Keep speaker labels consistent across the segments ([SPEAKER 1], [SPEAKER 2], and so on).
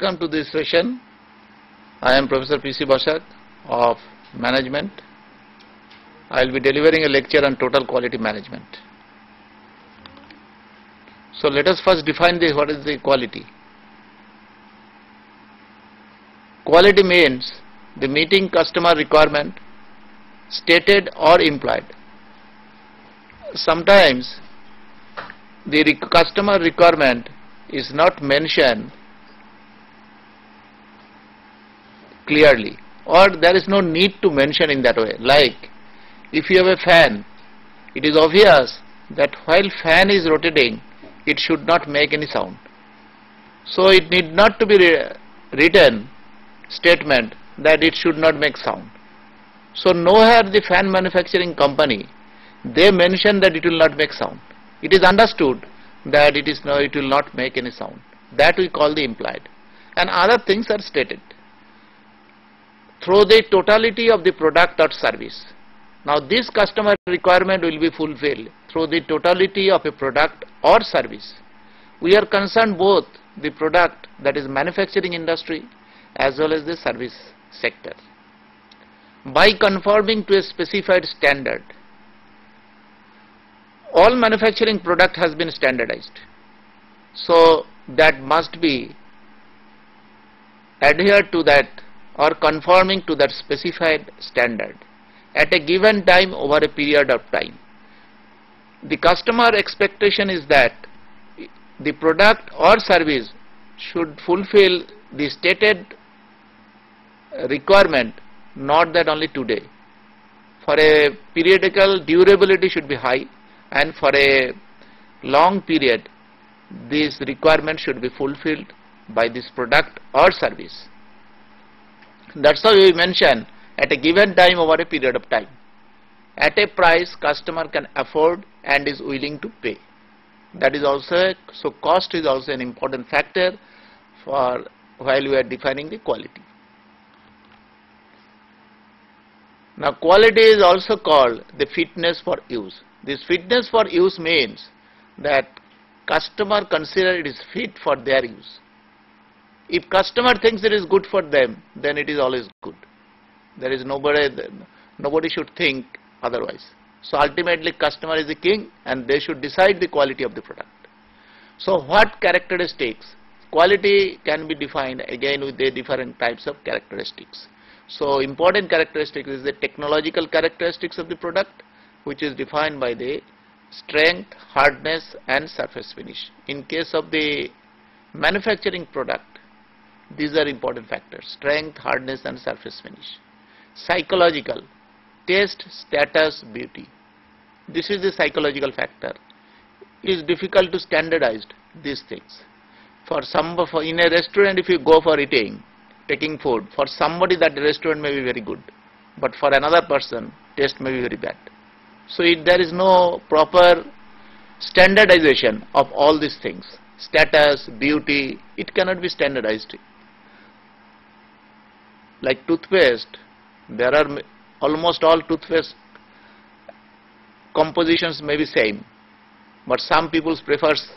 [SPEAKER 1] Welcome to this session. I am Professor P.C. Basak of Management. I will be delivering a lecture on total quality management. So let us first define the what is the quality. Quality means the meeting customer requirement stated or implied. Sometimes the customer requirement is not mentioned clearly. Or there is no need to mention in that way. Like if you have a fan it is obvious that while fan is rotating it should not make any sound. So it need not to be written statement that it should not make sound. So nowhere the fan manufacturing company they mention that it will not make sound. It is understood that it is no it will not make any sound. That we call the implied. And other things are stated through the totality of the product or service. Now this customer requirement will be fulfilled through the totality of a product or service. We are concerned both the product that is manufacturing industry as well as the service sector. By conforming to a specified standard, all manufacturing product has been standardized. So that must be adhered to that or conforming to that specified standard at a given time over a period of time. The customer expectation is that the product or service should fulfill the stated requirement not that only today. For a periodical durability should be high and for a long period this requirement should be fulfilled by this product or service. That's how we mention at a given time over a period of time. At a price customer can afford and is willing to pay. That is also, so cost is also an important factor for while we are defining the quality. Now quality is also called the fitness for use. This fitness for use means that customer consider it is fit for their use. If customer thinks it is good for them, then it is always good. There is nobody, nobody should think otherwise. So ultimately customer is the king and they should decide the quality of the product. So what characteristics? Quality can be defined again with the different types of characteristics. So important characteristics is the technological characteristics of the product which is defined by the strength, hardness and surface finish. In case of the manufacturing product, these are important factors, strength, hardness and surface finish. Psychological, taste, status, beauty. This is the psychological factor. It is difficult to standardize these things. For some, for in a restaurant if you go for eating, taking food, for somebody that restaurant may be very good, but for another person, taste may be very bad. So it, there is no proper standardization of all these things. Status, beauty, it cannot be standardized like toothpaste. There are almost all toothpaste compositions may be same but some people prefers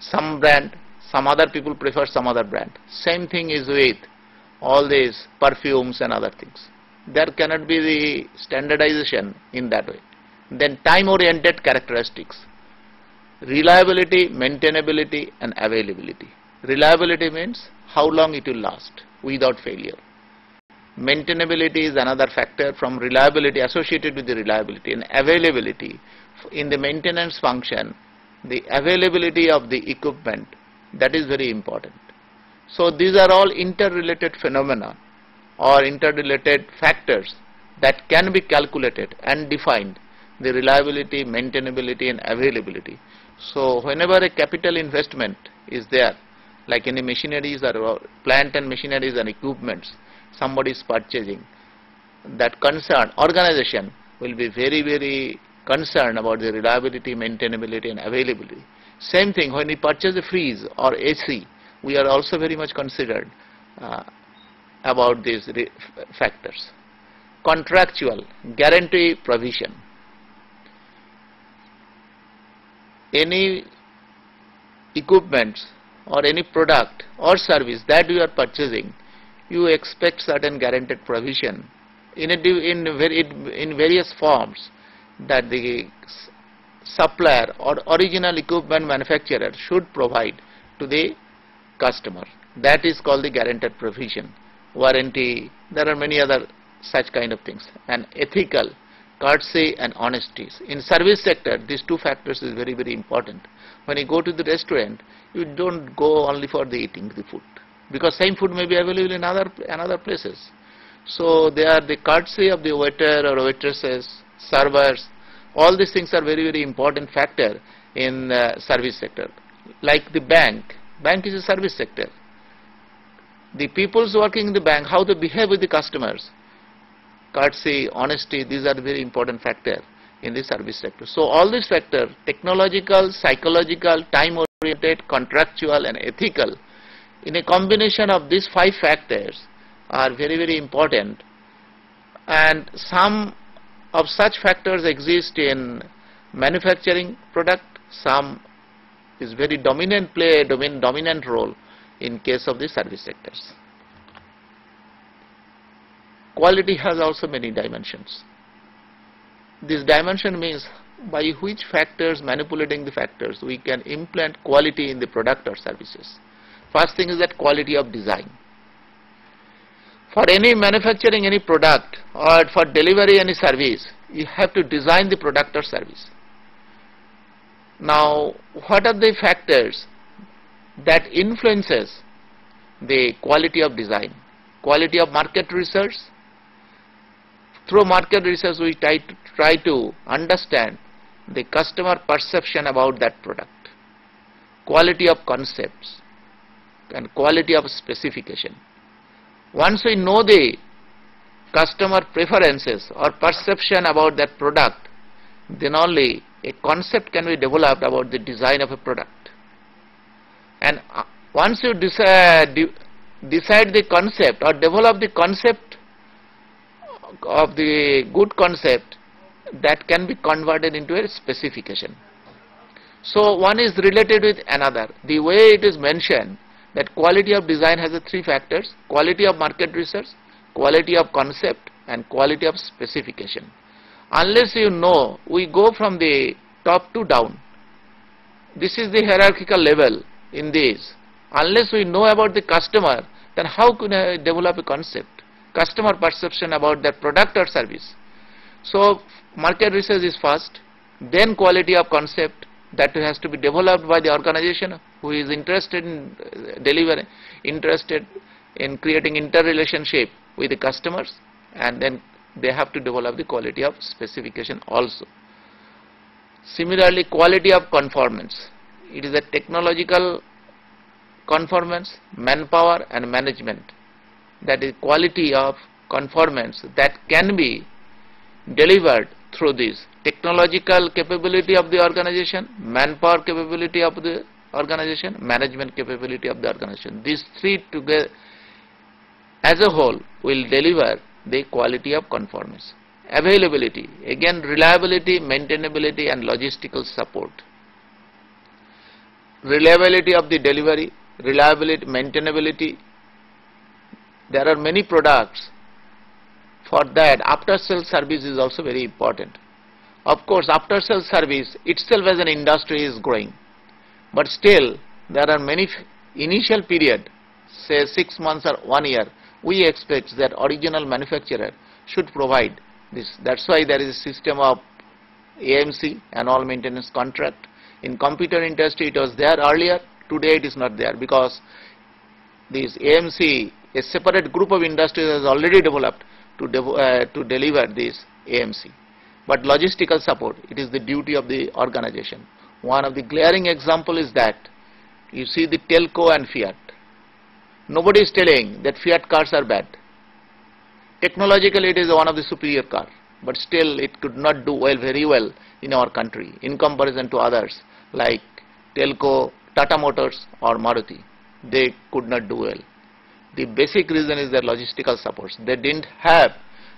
[SPEAKER 1] some brand some other people prefer some other brand. Same thing is with all these perfumes and other things. There cannot be the standardization in that way. Then time oriented characteristics. Reliability maintainability and availability. Reliability means how long it will last without failure maintainability is another factor from reliability associated with the reliability and availability. In the maintenance function the availability of the equipment that is very important. So these are all interrelated phenomena or interrelated factors that can be calculated and defined the reliability maintainability and availability. So whenever a capital investment is there like any machineries or plant and machineries and equipments somebody is purchasing, that concern, organization will be very, very concerned about the reliability, maintainability and availability. Same thing when we purchase a freeze or AC, we are also very much considered uh, about these factors. Contractual, guarantee provision. Any equipments or any product or service that you are purchasing, you expect certain guaranteed provision in, a, in, in various forms that the supplier or original equipment manufacturer should provide to the customer. That is called the guaranteed provision. Warranty, there are many other such kind of things. And ethical, courtesy and honesty. In service sector, these two factors is very, very important. When you go to the restaurant, you don't go only for the eating the food. Because same food may be available in other, another places. So they are the courtesy of the waiter or waitresses, servers, all these things are very, very important factor in uh, service sector. Like the bank, bank is a service sector. The peoples working in the bank, how they behave with the customers, courtesy, honesty, these are very important factor in the service sector. So all these factors, technological, psychological, time-oriented, contractual and ethical, in a combination of these five factors are very, very important. And some of such factors exist in manufacturing product, some is very dominant, play a domin dominant role in case of the service sectors. Quality has also many dimensions. This dimension means by which factors, manipulating the factors, we can implant quality in the product or services. First thing is that quality of design. For any manufacturing any product or for delivery any service, you have to design the product or service. Now, what are the factors that influences the quality of design? Quality of market research. Through market research, we try to, try to understand the customer perception about that product. Quality of concepts and quality of specification. Once we know the customer preferences or perception about that product, then only a concept can be developed about the design of a product. And uh, once you decide, decide the concept or develop the concept of the good concept, that can be converted into a specification. So one is related with another. The way it is mentioned that quality of design has a three factors, quality of market research, quality of concept and quality of specification. Unless you know, we go from the top to down. This is the hierarchical level in this. Unless we know about the customer, then how can I develop a concept? Customer perception about that product or service. So market research is first, then quality of concept, that has to be developed by the organization who is interested in uh, delivering, interested in creating interrelationship with the customers and then they have to develop the quality of specification also. Similarly, quality of conformance. It is a technological conformance, manpower and management. That is quality of conformance that can be delivered through this technological capability of the organization, manpower capability of the organization, management capability of the organization. These three together as a whole will deliver the quality of conformance. Availability, again reliability, maintainability and logistical support. Reliability of the delivery, reliability, maintainability. There are many products for that after sales service is also very important. Of course after sales service itself as an industry is growing but still there are many initial period say 6 months or 1 year we expect that original manufacturer should provide this. That's why there is a system of AMC and all maintenance contract. In computer industry it was there earlier, today it is not there because this AMC, a separate group of industries has already developed to, uh, to deliver this AMC. But logistical support, it is the duty of the organization. One of the glaring example is that you see the telco and Fiat. Nobody is telling that Fiat cars are bad. Technologically it is one of the superior car, but still it could not do well, very well in our country in comparison to others like Telco, Tata Motors or Maruti. They could not do well. The basic reason is their logistical supports. They didn't have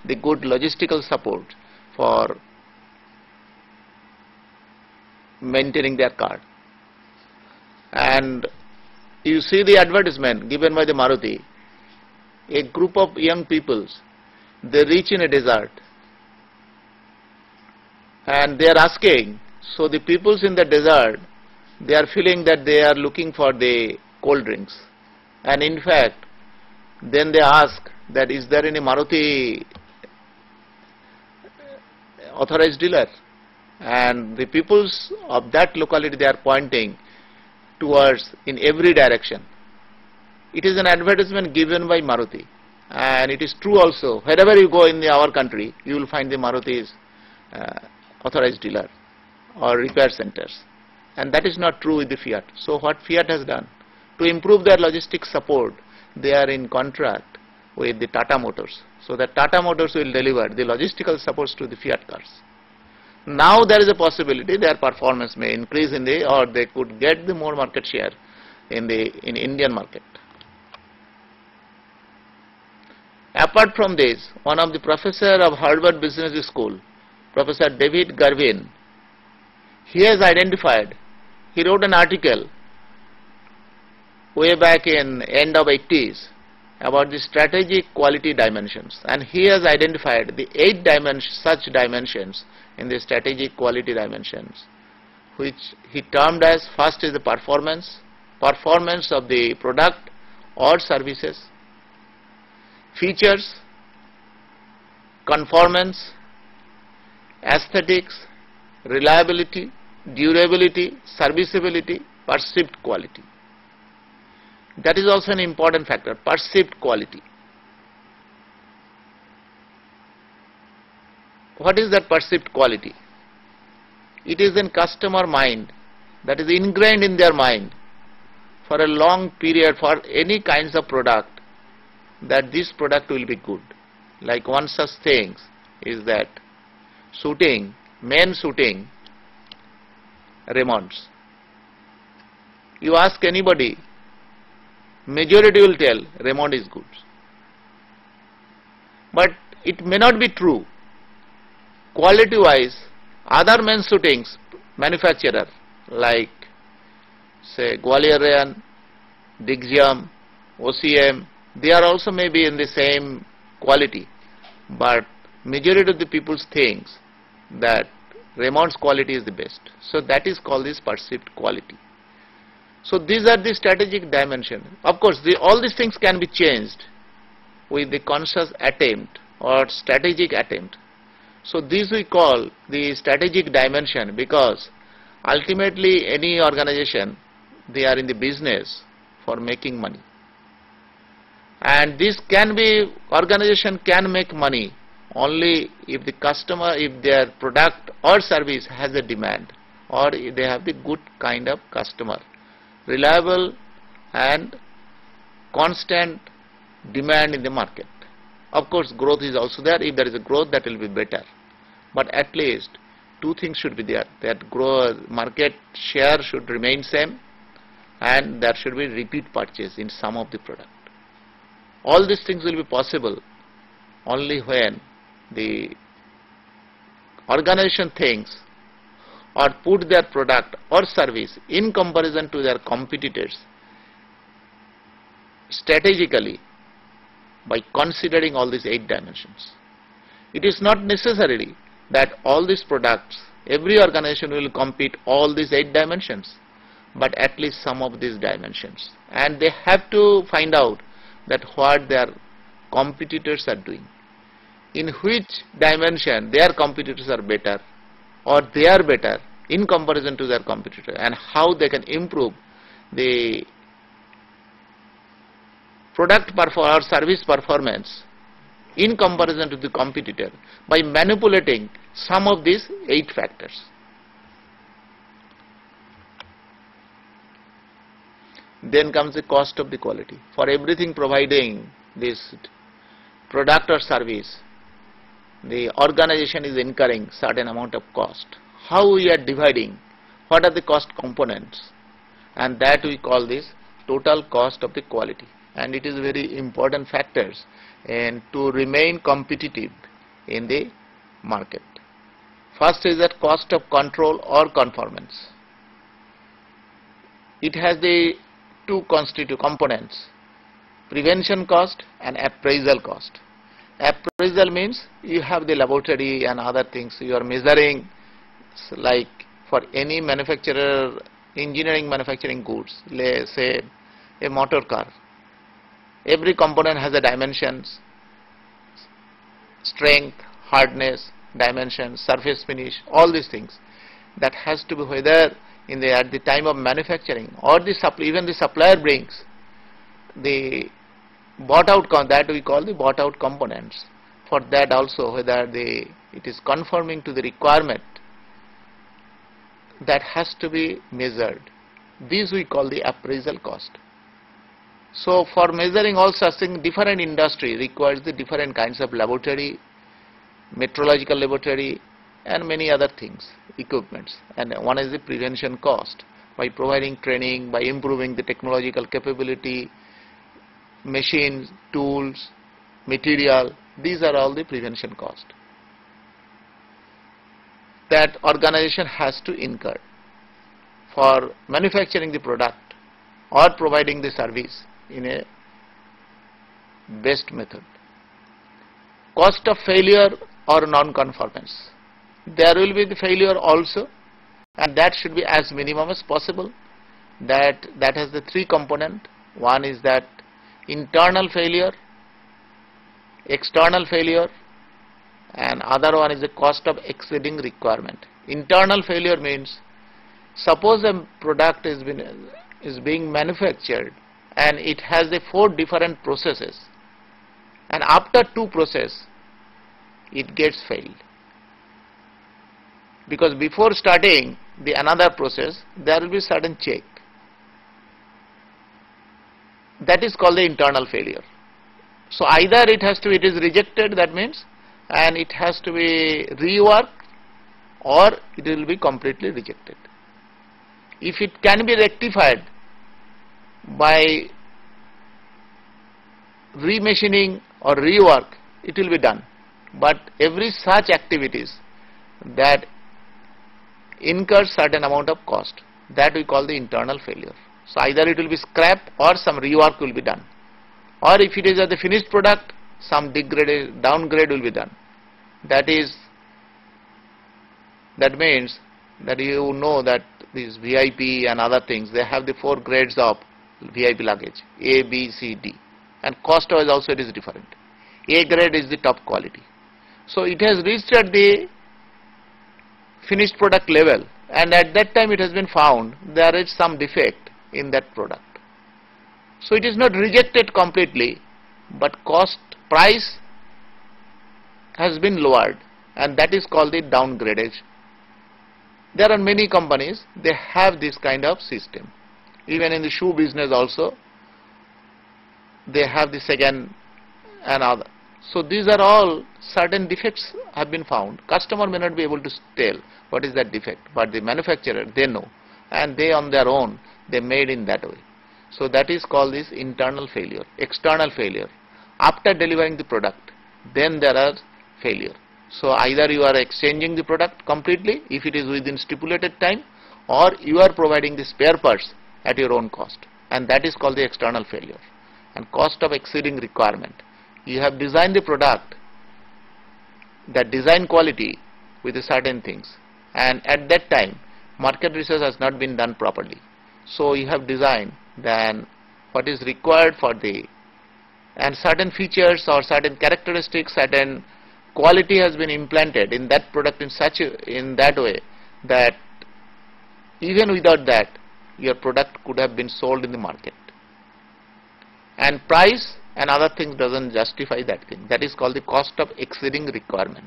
[SPEAKER 1] the good logistical support for maintaining their car. And you see the advertisement given by the Maruti, a group of young peoples, they reach in a desert and they are asking, so the peoples in the desert, they are feeling that they are looking for the cold drinks. And in fact, then they ask that is there any Maruti authorized dealer? And the peoples of that locality they are pointing towards in every direction. It is an advertisement given by Maruti and it is true also wherever you go in the, our country you will find the Maruti's uh, authorized dealer or repair centers and that is not true with the Fiat. So what Fiat has done to improve their logistics support they are in contract with the Tata Motors so that Tata Motors will deliver the logistical supports to the Fiat cars. Now there is a possibility their performance may increase in the or they could get the more market share in the in Indian market. Apart from this, one of the professor of Harvard Business School, Professor David Garvin, he has identified, he wrote an article way back in end of 80s about the strategic quality dimensions and he has identified the eight dimensions, such dimensions in the strategic quality dimensions which he termed as first is the performance, performance of the product or services, features, conformance, aesthetics, reliability, durability, serviceability, perceived quality. That is also an important factor, perceived quality. What is that perceived quality? It is in customer mind, that is ingrained in their mind for a long period for any kinds of product that this product will be good. Like one such thing is that suiting, men suiting Raymonds. You ask anybody majority will tell Raymond is good. But it may not be true. Quality wise, other men's suitings manufacturer like say Gwalior Digjam, OCM, they are also maybe in the same quality. But majority of the people thinks that Raymond's quality is the best. So that is called this perceived quality. So these are the strategic dimension. Of course, the, all these things can be changed with the conscious attempt or strategic attempt. So these we call the strategic dimension because ultimately any organization they are in the business for making money. And this can be organization can make money only if the customer if their product or service has a demand or they have the good kind of customer reliable and constant demand in the market. Of course, growth is also there. If there is a growth, that will be better. But at least two things should be there. That grow market share should remain same, and there should be repeat purchase in some of the product. All these things will be possible only when the organization thinks or put their product or service in comparison to their competitors strategically by considering all these eight dimensions. It is not necessarily that all these products, every organization will compete all these eight dimensions, but at least some of these dimensions. And they have to find out that what their competitors are doing. In which dimension their competitors are better or they are better in comparison to their competitor and how they can improve the product or service performance in comparison to the competitor by manipulating some of these eight factors. Then comes the cost of the quality. For everything providing this product or service, the organization is incurring certain amount of cost. How we are dividing, what are the cost components and that we call this total cost of the quality and it is very important factors and to remain competitive in the market. First is that cost of control or conformance. It has the two constituent components, prevention cost and appraisal cost. Appraisal means you have the laboratory and other things you are measuring like for any manufacturer engineering manufacturing goods, let's say a motor car. Every component has a dimensions, strength, hardness, dimensions, surface finish, all these things. That has to be whether in the at the time of manufacturing or the even the supplier brings the bought out that we call the bought out components. For that also whether the it is conforming to the requirement that has to be measured. These we call the appraisal cost. So for measuring all such things, different industry requires the different kinds of laboratory, metrological laboratory and many other things, equipments. And one is the prevention cost by providing training, by improving the technological capability, machines, tools, material, these are all the prevention cost that organization has to incur for manufacturing the product or providing the service in a best method. Cost of failure or non-conformance. There will be the failure also and that should be as minimum as possible. That, that has the three component. One is that internal failure, external failure and other one is the cost of exceeding requirement. Internal failure means suppose a product is, been, is being manufactured and it has the four different processes and after two process it gets failed because before starting the another process there will be certain check that is called the internal failure so either it has to it is rejected that means and it has to be reworked or it will be completely rejected. If it can be rectified by remachining or rework, it will be done. But every such activities that incurs certain amount of cost, that we call the internal failure. So either it will be scrapped or some rework will be done. Or if it is the finished product, some degrade, downgrade will be done. That is, that means that you know that these VIP and other things, they have the four grades of VIP luggage, A, B, C, D. And cost wise also it is different. A grade is the top quality. So it has reached at the finished product level and at that time it has been found there is some defect in that product. So it is not rejected completely but cost price has been lowered and that is called the downgradage. There are many companies, they have this kind of system. Even in the shoe business also, they have the second and other. So these are all certain defects have been found. Customer may not be able to tell what is that defect, but the manufacturer, they know. And they on their own, they made in that way. So that is called this internal failure, external failure. After delivering the product, then there are failure. So either you are exchanging the product completely if it is within stipulated time or you are providing the spare parts at your own cost and that is called the external failure and cost of exceeding requirement. You have designed the product that design quality with certain things and at that time market research has not been done properly. So you have designed then what is required for the and certain features or certain characteristics, certain quality has been implanted in that product in such a, in that way that even without that your product could have been sold in the market. And price and other things doesn't justify that thing. That is called the cost of exceeding requirement.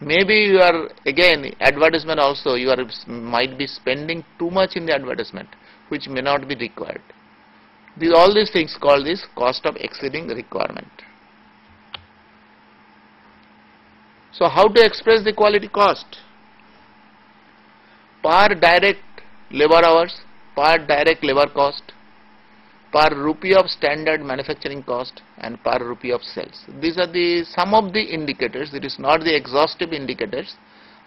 [SPEAKER 1] Maybe you are again advertisement also you are might be spending too much in the advertisement which may not be required these all these things called this cost of exceeding the requirement So how to express the quality cost? Per direct labor hours, per direct labor cost, per rupee of standard manufacturing cost and per rupee of sales. These are the some of the indicators, it is not the exhaustive indicators.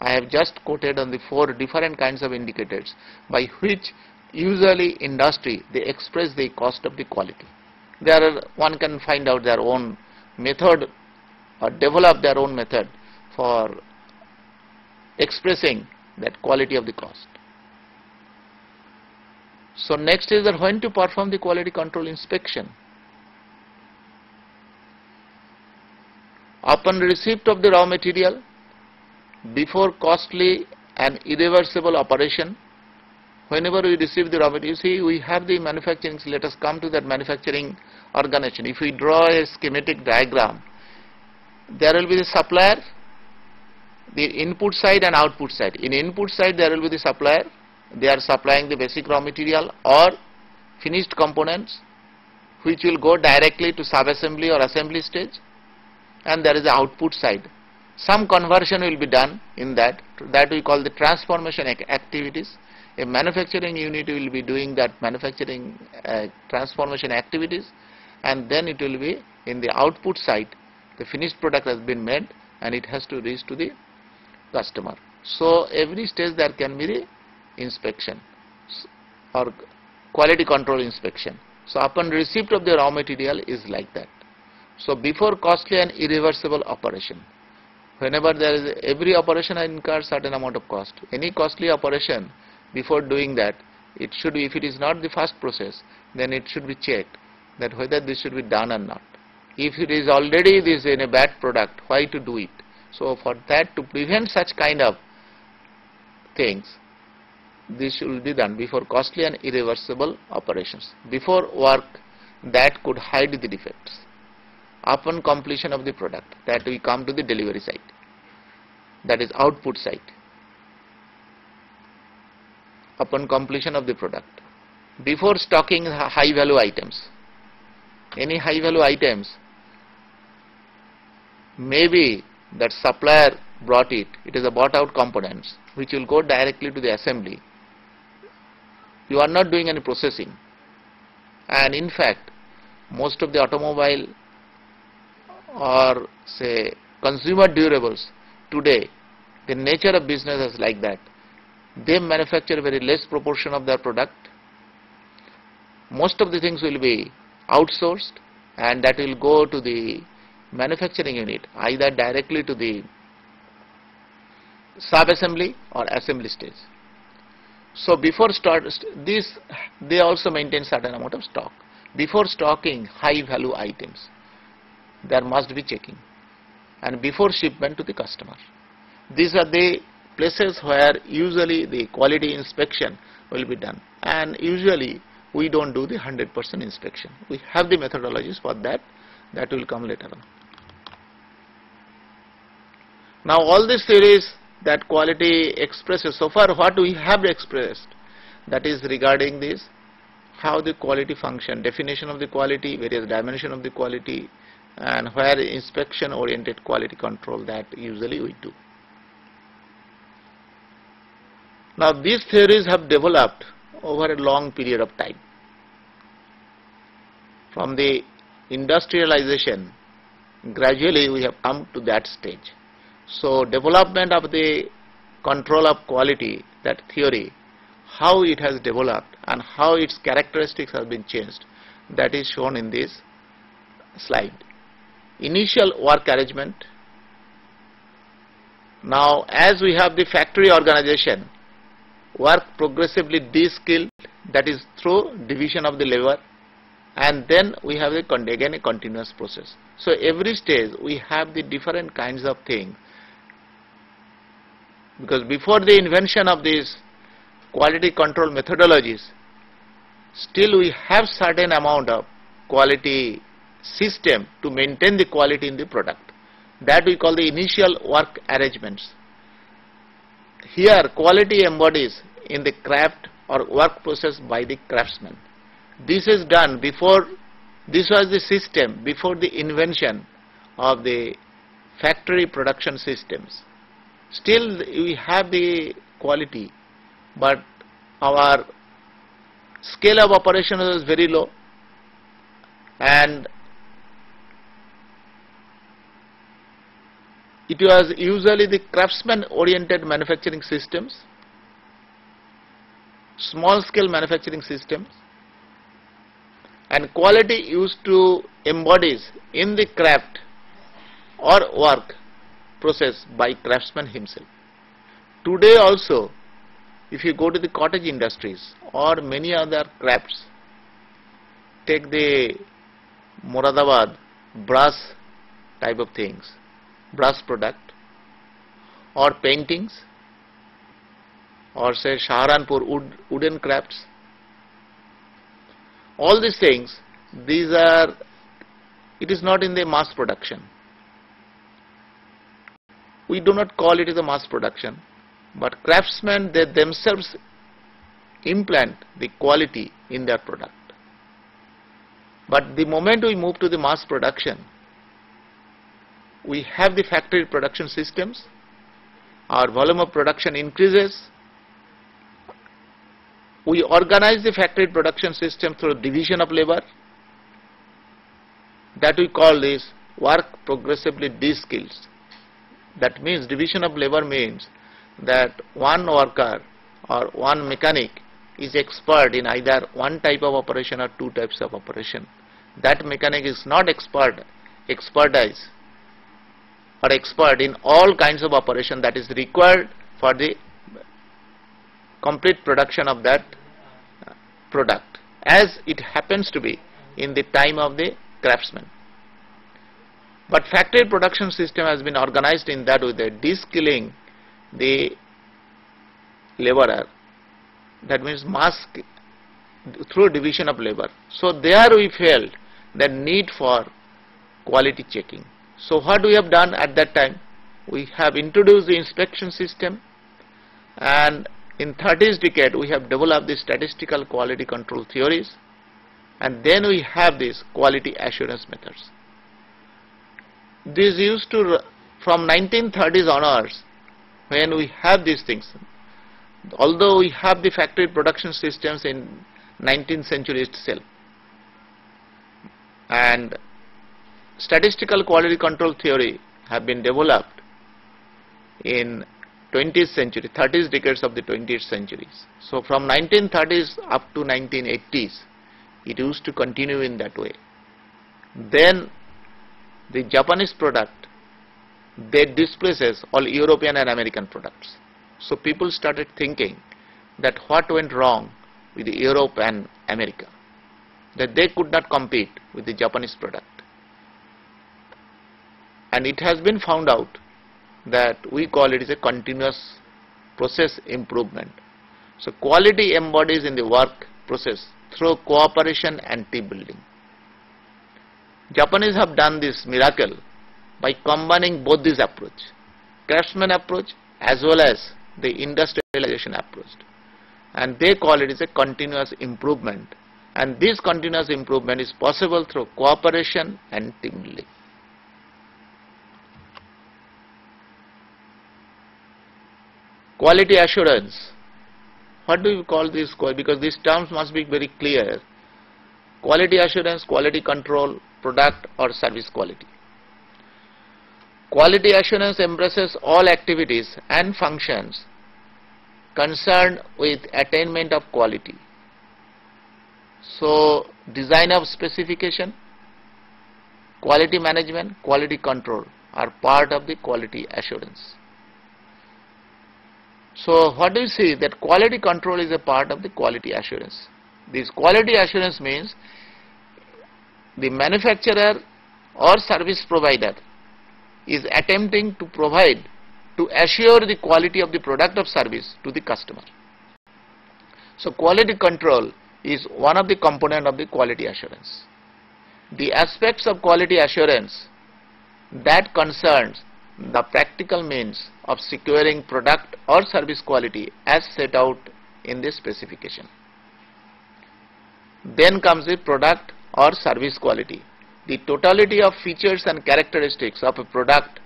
[SPEAKER 1] I have just quoted on the four different kinds of indicators by which usually industry they express the cost of the quality. There are, one can find out their own method or develop their own method for expressing that quality of the cost. So next is that when to perform the quality control inspection. Upon receipt of the raw material, before costly and irreversible operation, whenever we receive the raw material, you see we have the manufacturing, so let us come to that manufacturing organization. If we draw a schematic diagram, there will be the supplier, the input side and output side. In input side there will be the supplier, they are supplying the basic raw material or finished components which will go directly to sub-assembly or assembly stage and there is the output side. Some conversion will be done in that, that we call the transformation activities. A manufacturing unit will be doing that manufacturing uh, transformation activities and then it will be in the output side the finished product has been made and it has to reach to the customer. So every stage there can be inspection or quality control inspection. So upon receipt of the raw material is like that. So before costly and irreversible operation, whenever there is every operation incurs certain amount of cost. Any costly operation before doing that, it should be if it is not the first process, then it should be checked that whether this should be done or not. If it is already this in a bad product, why to do it? So for that to prevent such kind of things, this should be done before costly and irreversible operations. Before work that could hide the defects. Upon completion of the product, that we come to the delivery side. That is output side. Upon completion of the product. Before stocking high value items. Any high value items, maybe that supplier brought it, it is a bought out components which will go directly to the assembly you are not doing any processing and in fact most of the automobile or say consumer durables today the nature of business is like that they manufacture very less proportion of their product most of the things will be outsourced and that will go to the manufacturing unit either directly to the sub assembly or assembly stage so before start this they also maintain certain amount of stock. Before stocking high value items there must be checking and before shipment to the customer. These are the places where usually the quality inspection will be done and usually we don't do the 100% inspection. We have the methodologies for that that will come later on. Now all these theories that quality expresses. So far what we have expressed that is regarding this how the quality function, definition of the quality, various dimension of the quality and where inspection oriented quality control that usually we do. Now these theories have developed over a long period of time. From the industrialization gradually we have come to that stage so development of the control of quality, that theory, how it has developed and how its characteristics have been changed, that is shown in this slide. Initial work arrangement. Now as we have the factory organization, work progressively de-skilled, that is through division of the labor and then we have a, again a continuous process. So every stage we have the different kinds of things because before the invention of these quality control methodologies, still we have certain amount of quality system to maintain the quality in the product. That we call the initial work arrangements. Here quality embodies in the craft or work process by the craftsman. This is done before, this was the system before the invention of the factory production systems. Still we have the quality, but our scale of operation is very low and it was usually the craftsman oriented manufacturing systems, small scale manufacturing systems and quality used to embodies in the craft or work process by craftsman himself. Today also if you go to the cottage industries or many other crafts, take the Moradabad brass type of things, brass product or paintings or say Saharanpur wood, wooden crafts. All these things, these are, it is not in the mass production. We do not call it as a mass production, but craftsmen they themselves implant the quality in their product. But the moment we move to the mass production, we have the factory production systems, our volume of production increases, we organize the factory production system through division of labor, that we call this work progressively de-skills. That means division of labor means that one worker or one mechanic is expert in either one type of operation or two types of operation. That mechanic is not expert, expertise or expert in all kinds of operation that is required for the complete production of that uh, product as it happens to be in the time of the craftsman. But factory production system has been organized in that way that de-skilling the laborer that means mask through division of labor. So there we felt the need for quality checking. So what we have done at that time, we have introduced the inspection system and in 30s decade we have developed the statistical quality control theories and then we have these quality assurance methods. This used to from 1930s onwards when we have these things although we have the factory production systems in 19th century itself and statistical quality control theory have been developed in 20th century 30s decades of the 20th centuries so from 1930s up to 1980s it used to continue in that way then the Japanese product that displaces all European and American products. So people started thinking that what went wrong with Europe and America, that they could not compete with the Japanese product. And it has been found out that we call it as a continuous process improvement. So quality embodies in the work process through cooperation and team building. Japanese have done this miracle by combining both these approach, craftsman approach as well as the industrialization approach. And they call it as a continuous improvement. And this continuous improvement is possible through cooperation and team building. Quality assurance. What do you call this? Because these terms must be very clear. Quality assurance, quality control, product or service quality. Quality assurance embraces all activities and functions concerned with attainment of quality. So, design of specification, quality management, quality control are part of the quality assurance. So, what do you see that quality control is a part of the quality assurance. This quality assurance means the manufacturer or service provider is attempting to provide to assure the quality of the product or service to the customer. So quality control is one of the component of the quality assurance. The aspects of quality assurance that concerns the practical means of securing product or service quality as set out in the specification. Then comes the product or service quality the totality of features and characteristics of a product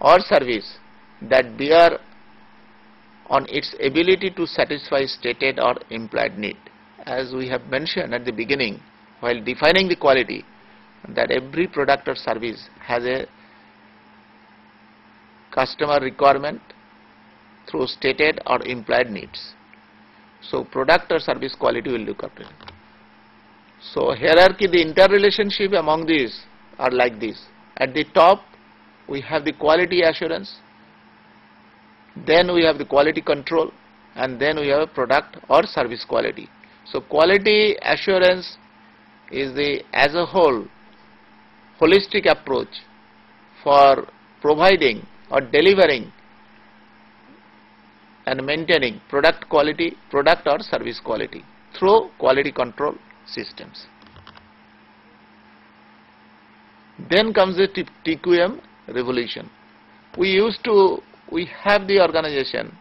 [SPEAKER 1] or service that bear on its ability to satisfy stated or implied need. As we have mentioned at the beginning, while defining the quality, that every product or service has a customer requirement through stated or implied needs. So product or service quality will look after. So hierarchy, the interrelationship among these are like this. At the top, we have the quality assurance, then we have the quality control, and then we have product or service quality. So quality assurance is the as a whole holistic approach for providing or delivering and maintaining product quality, product or service quality through quality control systems. Then comes the TQM revolution. We used to, we have the organization,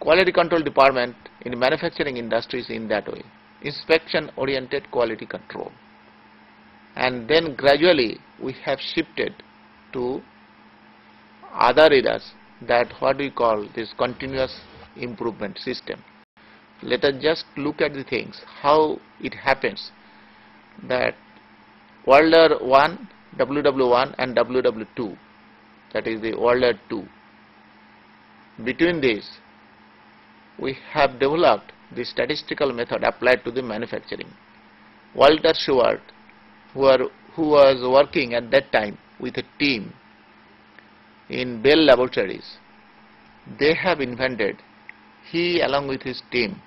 [SPEAKER 1] quality control department in manufacturing industries in that way, inspection oriented quality control. And then gradually we have shifted to other areas that what we call this continuous improvement system. Let us just look at the things, how it happens that World 1, WW1 and WW2 that is the World 2. Between these we have developed the statistical method applied to the manufacturing. Walter Shewhart who, are, who was working at that time with a team in Bell Laboratories. They have invented, he along with his team,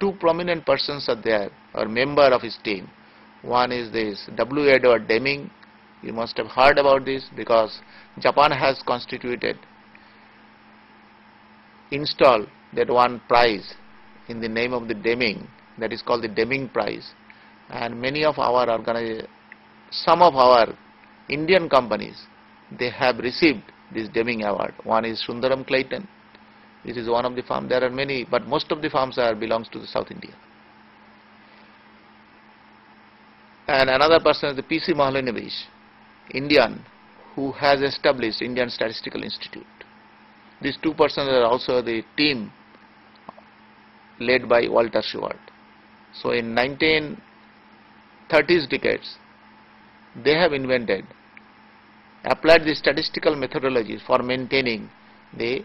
[SPEAKER 1] two prominent persons are there, or member of his team. One is this W. Edward Deming. You must have heard about this because Japan has constituted, installed that one prize in the name of the Deming that is called the Deming Prize and many of our organizations, some of our Indian companies, they have received this Deming Award. One is Sundaram Clayton. This is one of the farms. There are many, but most of the farms are belongs to the South India. And another person is the P.C. Mahalanobis, Indian, who has established Indian Statistical Institute. These two persons are also the team led by Walter Shewhart. So in 1930s decades, they have invented, applied the statistical methodologies for maintaining the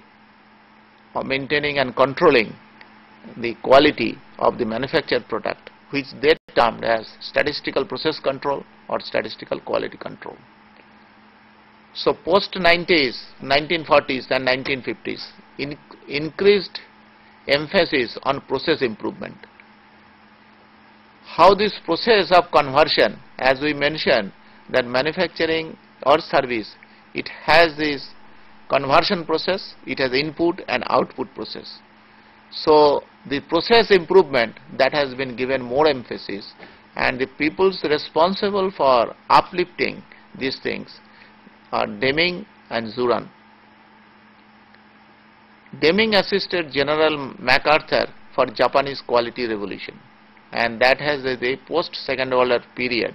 [SPEAKER 1] for maintaining and controlling the quality of the manufactured product, which they termed as statistical process control or statistical quality control. So post 90s, 1940s and 1950s, in, increased emphasis on process improvement how this process of conversion as we mentioned that manufacturing or service it has this conversion process it has input and output process so the process improvement that has been given more emphasis and the peoples responsible for uplifting these things are Deming and Juran. Deming assisted General MacArthur for Japanese quality revolution and that has the post second world period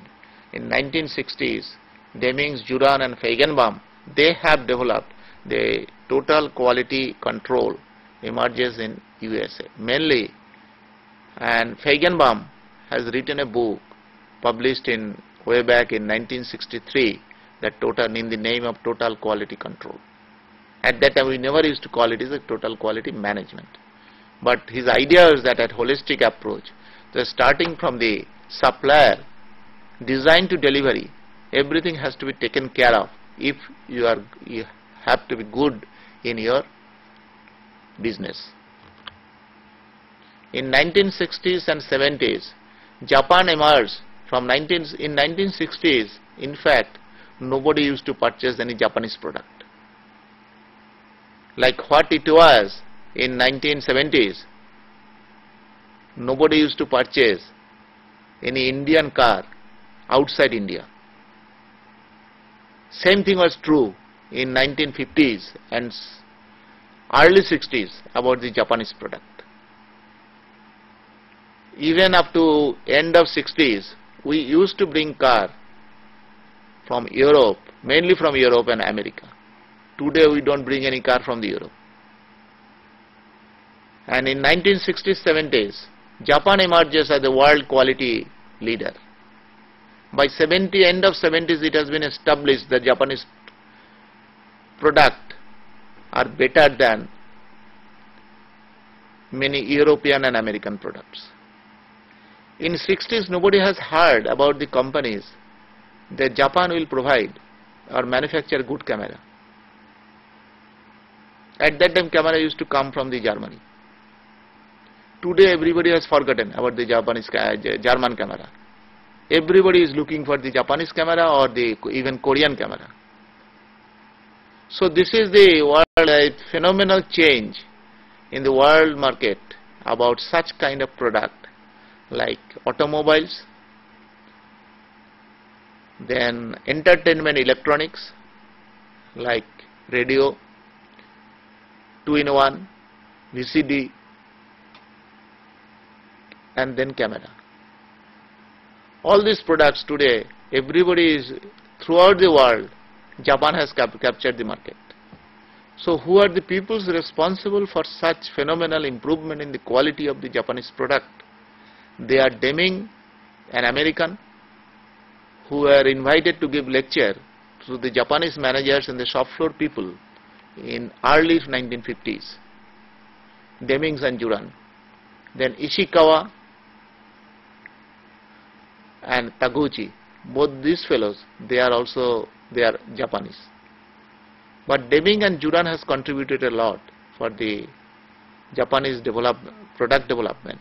[SPEAKER 1] in 1960s Demings, Juran and Feigenbaum they have developed the total quality control emerges in USA mainly. And Feigenbaum has written a book published in way back in 1963 that total in the name of total quality control. At that time we never used to call it as a total quality management. But his idea is that a holistic approach starting from the supplier, design to delivery, everything has to be taken care of if you are you have to be good in your business. In 1960s and 70s, Japan emerged from 19 in 1960s. In fact, nobody used to purchase any Japanese product. Like what it was in 1970s, nobody used to purchase any Indian car outside India. Same thing was true in 1950s and early 60s about the Japanese product. Even up to end of 60s, we used to bring car from Europe mainly from Europe and America. Today we don't bring any car from the Europe. And in 1960s, 70s, Japan emerges as the world quality leader. By 70, end of 70s, it has been established that Japanese product are better than many European and American products. In 60s, nobody has heard about the companies that Japan will provide or manufacture good camera. At that time, camera used to come from the Germany. Today, everybody has forgotten about the Japanese German camera. Everybody is looking for the Japanese camera or the even Korean camera. So this is the world phenomenal change in the world market about such kind of product like automobiles, then entertainment electronics like radio, 2-in-1, VCD and then camera. All these products today, everybody is throughout the world, Japan has cap captured the market. So who are the peoples responsible for such phenomenal improvement in the quality of the Japanese product? They are Deming, an American, who were invited to give lecture to the Japanese managers and the shop floor people in early 1950s. Demings and Juran. Then Ishikawa and Taguchi, both these fellows, they are also, they are Japanese. But Deming and Juran has contributed a lot for the Japanese develop, product development,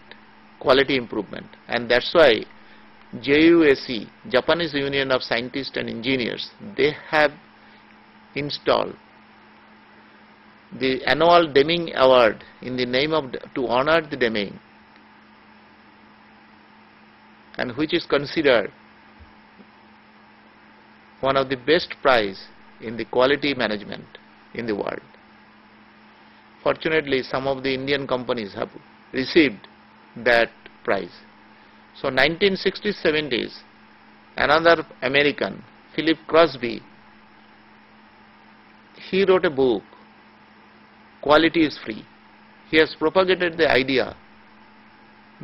[SPEAKER 1] quality improvement. And that's why JUSE, Japanese Union of Scientists and Engineers, they have installed the annual Deming Award in the name of, to honor the Deming and which is considered one of the best prize in the quality management in the world. Fortunately, some of the Indian companies have received that prize. So 1960s, 70s, another American, Philip Crosby, he wrote a book, Quality is Free. He has propagated the idea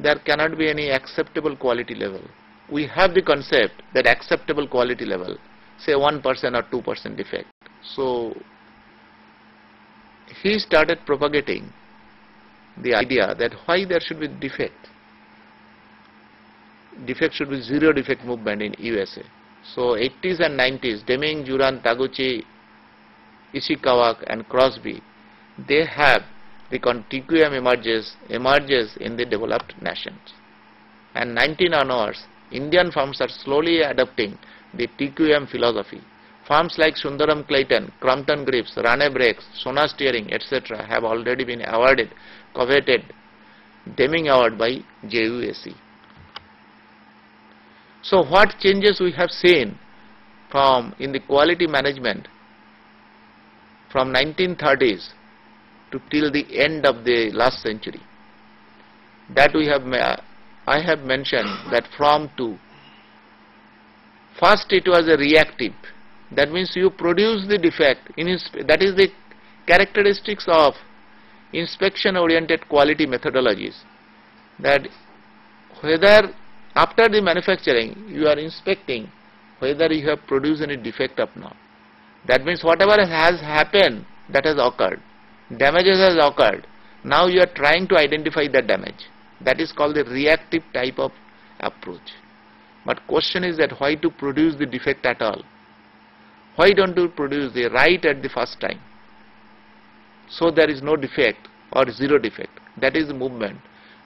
[SPEAKER 1] there cannot be any acceptable quality level. We have the concept that acceptable quality level, say 1% or 2% defect. So he started propagating the idea that why there should be defect. Defect should be zero defect movement in USA. So 80s and 90s, Deming, Juran, Taguchi, Ishikawa and Crosby, they have the TQM emerges, emerges in the developed nations. And 19 onwards, Indian firms are slowly adopting the TQM philosophy. Firms like Sundaram Clayton, Crompton Greaves, Rane Brakes, Sona Steering, etc. have already been awarded, coveted Deming Award by JUSE. So what changes we have seen from in the quality management from 1930s to till the end of the last century. That we have, I have mentioned that from to. First it was a reactive. That means you produce the defect. In that is the characteristics of inspection oriented quality methodologies. That whether after the manufacturing you are inspecting whether you have produced any defect or not. That means whatever has happened that has occurred damages has occurred. Now you are trying to identify the damage. That is called the reactive type of approach. But question is that why to produce the defect at all? Why don't you produce the right at the first time? So there is no defect or zero defect. That is the movement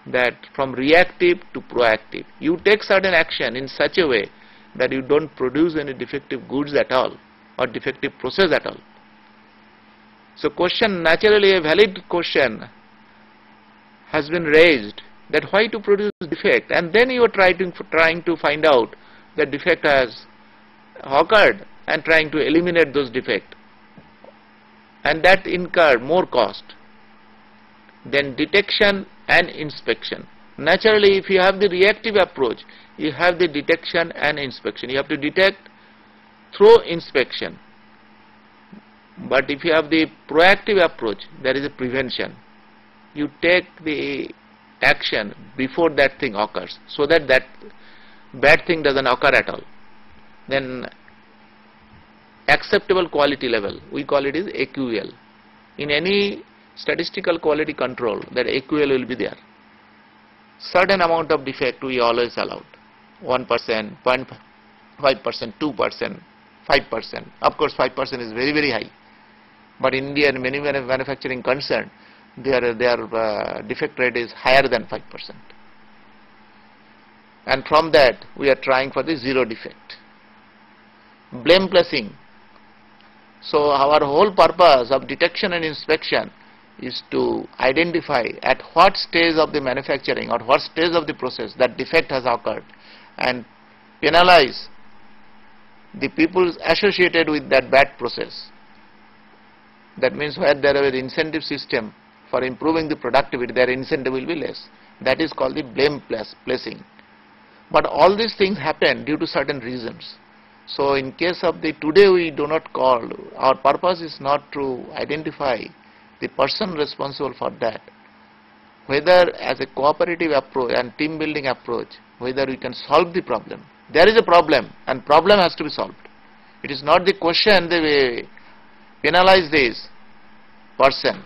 [SPEAKER 1] that from reactive to proactive. You take certain action in such a way that you don't produce any defective goods at all or defective process at all. So question, naturally a valid question has been raised that why to produce defect? And then you are trying to, trying to find out the defect has occurred and trying to eliminate those defect. And that incur more cost then detection and inspection. Naturally if you have the reactive approach you have the detection and inspection. You have to detect through inspection. But if you have the proactive approach, there is a prevention. You take the action before that thing occurs so that that bad thing doesn't occur at all. Then acceptable quality level, we call it is AQL. In any statistical quality control, that AQL will be there. Certain amount of defect we always allowed. 1%, 0.5%, 2%, 5%. Of course 5% is very very high. But in India and many manufacturing concern, their, their uh, defect rate is higher than 5%. And from that we are trying for the zero defect. Blame placing. So our whole purpose of detection and inspection is to identify at what stage of the manufacturing or what stage of the process that defect has occurred and penalize the people associated with that bad process. That means where there is incentive system for improving the productivity, their incentive will be less. That is called the blame placing. But all these things happen due to certain reasons. So in case of the today we do not call, our purpose is not to identify the person responsible for that. Whether as a cooperative approach and team building approach, whether we can solve the problem. There is a problem and problem has to be solved. It is not the question they penalize this person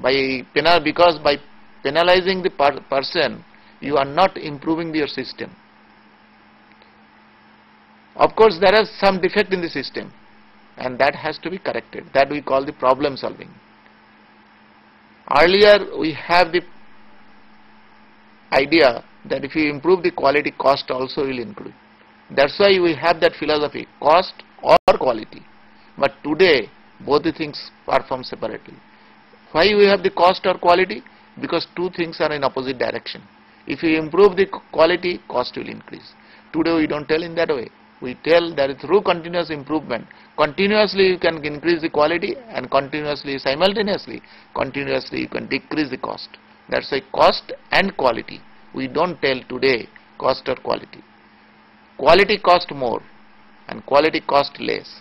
[SPEAKER 1] by penal because by penalizing the per person you are not improving your system. Of course there is some defect in the system and that has to be corrected. That we call the problem solving. Earlier we have the idea that if you improve the quality, cost also will increase. That's why we have that philosophy, cost or quality. But today, both the things perform separately. Why we have the cost or quality? Because two things are in opposite direction. If you improve the quality, cost will increase. Today we don't tell in that way. We tell that through continuous improvement, continuously you can increase the quality and continuously, simultaneously, continuously you can decrease the cost. That's why cost and quality. We don't tell today cost or quality. Quality cost more and quality cost less.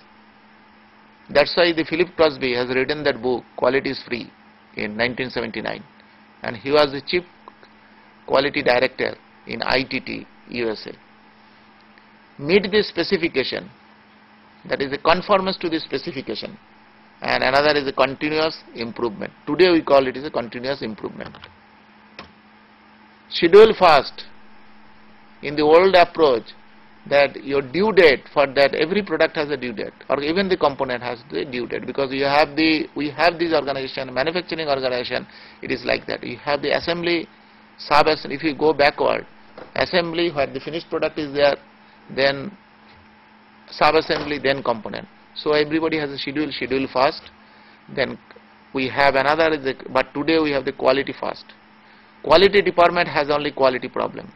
[SPEAKER 1] That's why the Philip Crosby has written that book, Quality is Free, in 1979. And he was the chief quality director in ITT, USA. Meet the specification, that is a conformance to the specification. And another is a continuous improvement. Today we call it is a continuous improvement. Schedule fast. In the old approach, that your due date for that every product has a due date or even the component has the due date because you have the we have this organization manufacturing organization it is like that. You have the assembly sub assembly if you go backward assembly where the finished product is there then sub assembly then component. So everybody has a schedule schedule first then we have another but today we have the quality first. Quality department has only quality problem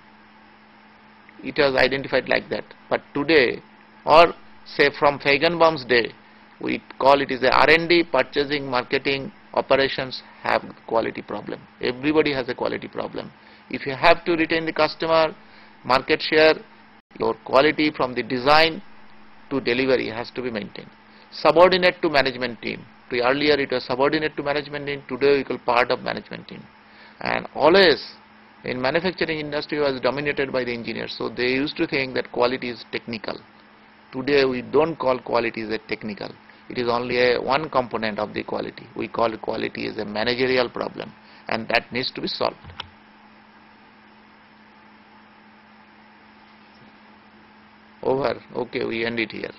[SPEAKER 1] it was identified like that. But today, or say from Feigenbaum's day, we call it is a R&D, purchasing, marketing, operations have quality problem. Everybody has a quality problem. If you have to retain the customer, market share, your quality from the design to delivery has to be maintained. Subordinate to management team. To earlier it was subordinate to management team, today we call part of management team. And always in manufacturing industry was dominated by the engineers so they used to think that quality is technical. Today we don't call quality as a technical. It is only a one component of the quality. We call quality as a managerial problem and that needs to be solved. Over. Okay we end it here